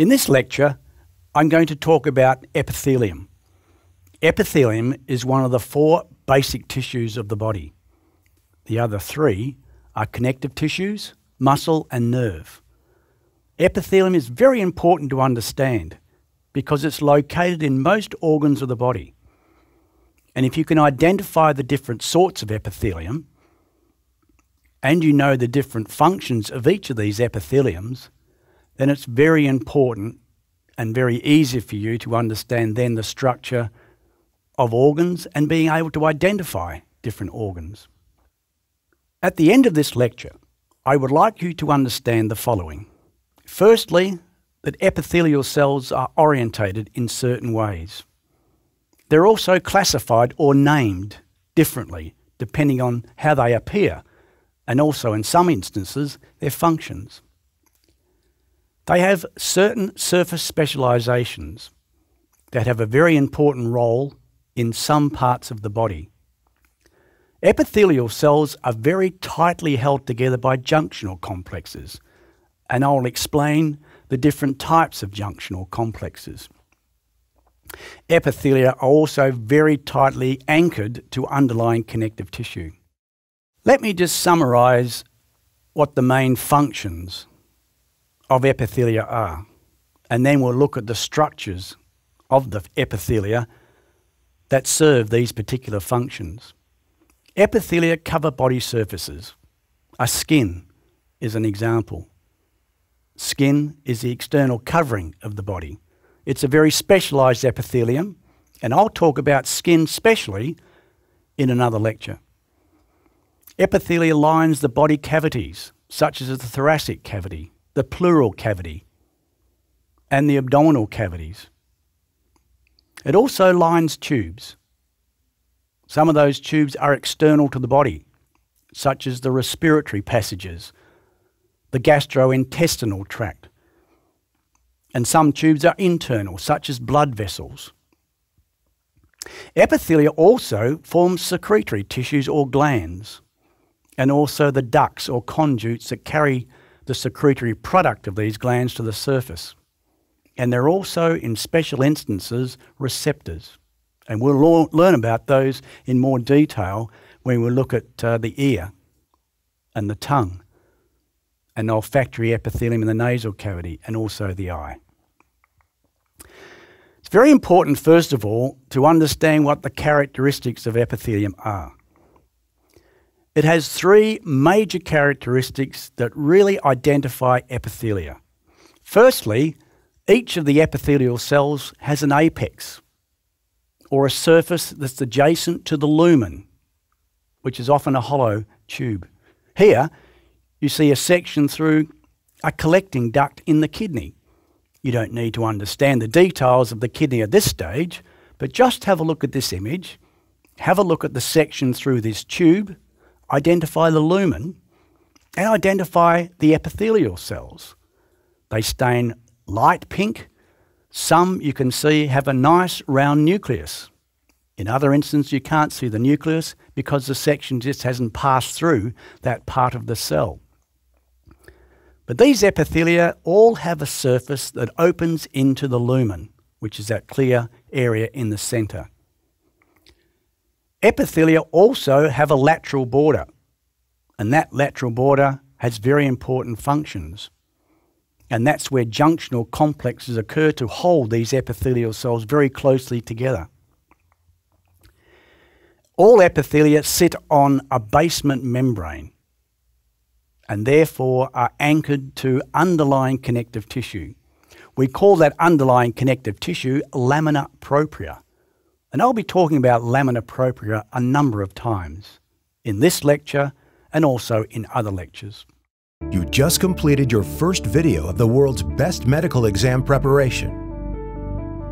In this lecture, I'm going to talk about epithelium. Epithelium is one of the four basic tissues of the body. The other three are connective tissues, muscle, and nerve. Epithelium is very important to understand because it's located in most organs of the body. And if you can identify the different sorts of epithelium and you know the different functions of each of these epitheliums, then it's very important and very easy for you to understand then the structure of organs and being able to identify different organs. At the end of this lecture, I would like you to understand the following. Firstly, that epithelial cells are orientated in certain ways. They're also classified or named differently depending on how they appear, and also in some instances, their functions. They have certain surface specializations that have a very important role in some parts of the body. Epithelial cells are very tightly held together by junctional complexes, and I'll explain the different types of junctional complexes. Epithelia are also very tightly anchored to underlying connective tissue. Let me just summarise what the main functions of epithelia are, and then we'll look at the structures of the epithelia that serve these particular functions. Epithelia cover body surfaces. A skin is an example. Skin is the external covering of the body. It's a very specialised epithelium, and I'll talk about skin specially in another lecture. Epithelia lines the body cavities, such as the thoracic cavity, the pleural cavity, and the abdominal cavities. It also lines tubes. Some of those tubes are external to the body, such as the respiratory passages, the gastrointestinal tract, and some tubes are internal, such as blood vessels. Epithelia also forms secretory tissues or glands, and also the ducts or conduits that carry the secretory product of these glands to the surface. And they're also, in special instances, receptors. And we'll learn about those in more detail when we look at uh, the ear and the tongue and olfactory epithelium in the nasal cavity and also the eye. It's very important, first of all, to understand what the characteristics of epithelium are. It has three major characteristics that really identify epithelia. Firstly, each of the epithelial cells has an apex, or a surface that's adjacent to the lumen, which is often a hollow tube. Here, you see a section through a collecting duct in the kidney. You don't need to understand the details of the kidney at this stage, but just have a look at this image, have a look at the section through this tube, identify the lumen, and identify the epithelial cells. They stain light pink. Some you can see have a nice round nucleus. In other instances, you can't see the nucleus because the section just hasn't passed through that part of the cell. But these epithelia all have a surface that opens into the lumen, which is that clear area in the centre. Epithelia also have a lateral border, and that lateral border has very important functions. And that's where junctional complexes occur to hold these epithelial cells very closely together. All epithelia sit on a basement membrane and therefore are anchored to underlying connective tissue. We call that underlying connective tissue lamina propria. And I'll be talking about lamina propria a number of times in this lecture and also in other lectures. You just completed your first video of the world's best medical exam preparation.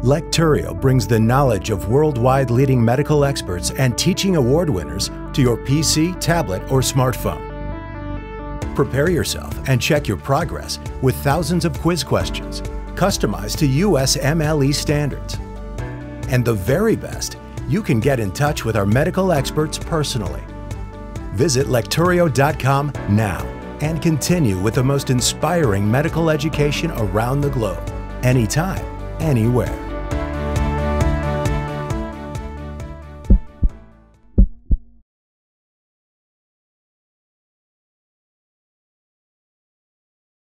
Lecturio brings the knowledge of worldwide leading medical experts and teaching award winners to your PC, tablet, or smartphone. Prepare yourself and check your progress with thousands of quiz questions customized to USMLE standards. And the very best, you can get in touch with our medical experts personally. Visit lecturio.com now and continue with the most inspiring medical education around the globe. anytime, anywhere.